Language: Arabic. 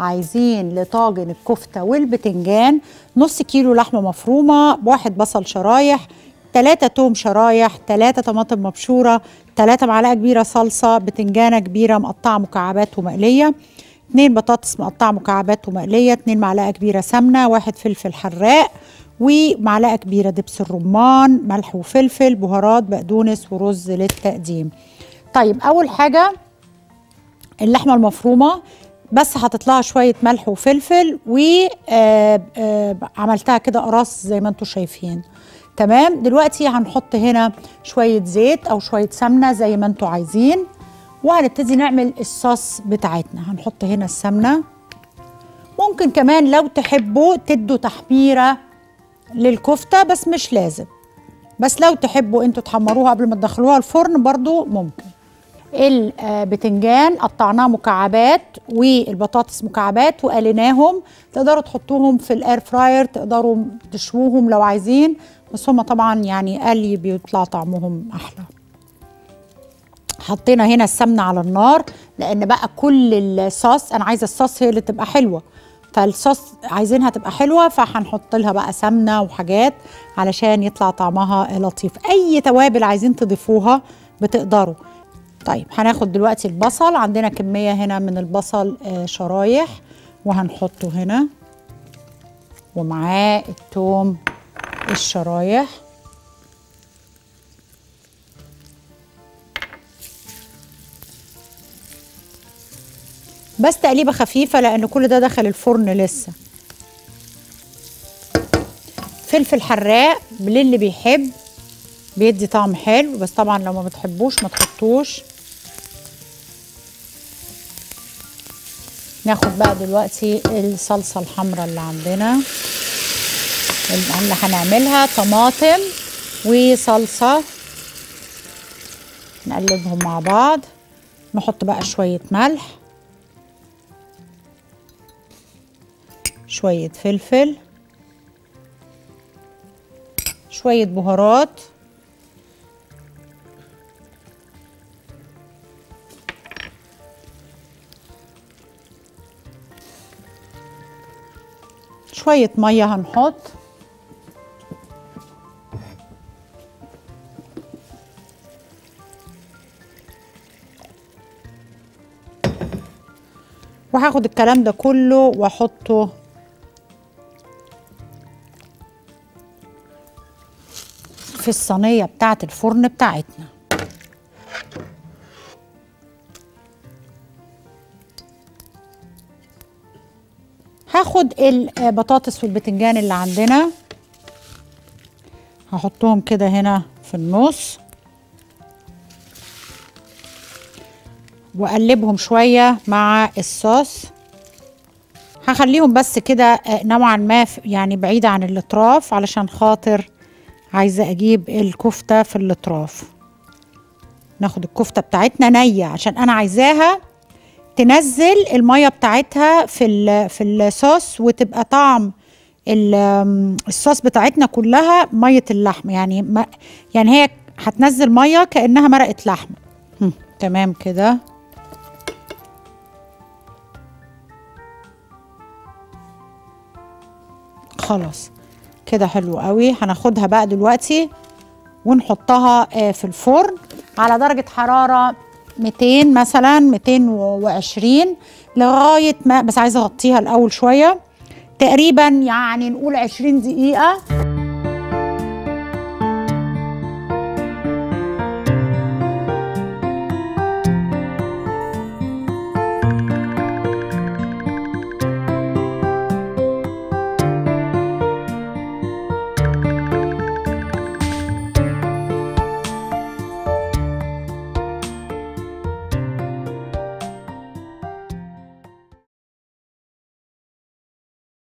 عايزين لطاجن الكفتة والبتنجان نص كيلو لحمة مفرومة واحد بصل شرايح تلاتة توم شرايح تلاتة طماطم مبشورة تلاتة معلقة كبيرة صلصة بتنجانة كبيرة مقطعة مكعبات ومقلية اتنين بطاطس مقطعة مكعبات ومقلية اتنين معلقة كبيرة سمنة واحد فلفل حراق ومعلقة كبيرة دبس الرمان ملح وفلفل بهارات بقدونس ورز للتقديم. طيب أول حاجة اللحمة المفرومة بس لها شوية ملح وفلفل وعملتها كده قراص زي ما أنتم شايفين. تمام؟ دلوقتي هنحط هنا شوية زيت أو شوية سمنة زي ما أنتم عايزين. وهنبتدي نعمل الصوص بتاعتنا. هنحط هنا السمنة. ممكن كمان لو تحبوا تدوا تحميرة للكفتة بس مش لازم. بس لو تحبوا أنتوا تحمروها قبل ما تدخلوها الفرن برضو ممكن. البتنجان قطعناه مكعبات والبطاطس مكعبات وقليناهم. تقدروا تحطوهم في الاير فراير تقدروا تشووهم لو عايزين بس هم طبعا يعني قلي بيطلع طعمهم أحلى. حطينا هنا السمنة على النار لأن بقى كل الصوص أنا عايزة الصوص هي اللي تبقى حلوة. فالصوص عايزينها تبقى حلوة فهنحط لها بقى سمنة وحاجات علشان يطلع طعمها لطيف. أي توابل عايزين تضيفوها بتقدروا. طيب هناخد دلوقتي البصل. عندنا كمية هنا من البصل آه شرايح وهنحطه هنا. ومعاه التوم الشرايح. بس تقليبة خفيفة لأن كل ده دخل الفرن لسه. فلفل حراق للي بيحب. بيدي طعم حلو بس طبعا لو ما بتحبوش ما تحطوش. ناخد بقى دلوقتي الصلصة الحمراء اللي عندنا. اللي هنعملها طماطم وصلصة. نقلبهم مع بعض. نحط بقى شوية ملح. شوية فلفل. شوية بهارات. شوية مية هنحط. وهاخد الكلام ده كله وأحطه. في الصينية بتاعة الفرن بتاعتنا. هاخد البطاطس والبتنجان اللي عندنا. هحطهم كده هنا في النص. وأقلبهم شوية مع الصوص. هخليهم بس كده نوعا ما يعني بعيده عن الأطراف علشان خاطر عايزة أجيب الكفتة في الأطراف. ناخد الكفتة بتاعتنا نية عشان أنا عايزاها تنزل المية بتاعتها في في الصوص وتبقى طعم الصوص بتاعتنا كلها مية اللحم. يعني ما يعني هي هتنزل مية كأنها مرقة لحمه تمام كده. خلاص كده حلو قوي. هناخدها بقى دلوقتي ونحطها في الفرن على درجة حرارة 200 مثلا 220 لغاية ما بس عايزة أغطيها الأول شوية. تقريبا يعني نقول 20 دقيقة.